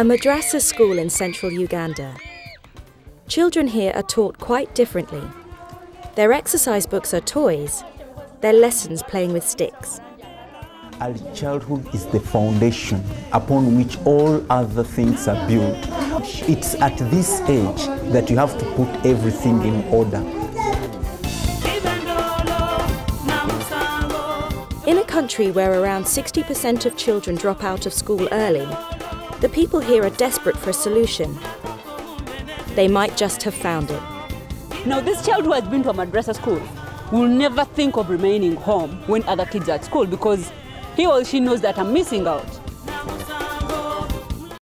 A madrasa school in central Uganda. Children here are taught quite differently. Their exercise books are toys, their lessons playing with sticks. Early childhood is the foundation upon which all other things are built. It's at this age that you have to put everything in order. In a country where around 60% of children drop out of school early, the people here are desperate for a solution. They might just have found it. Now, this child who has been to a madrasa school will never think of remaining home when other kids are at school because he or she knows that I'm missing out.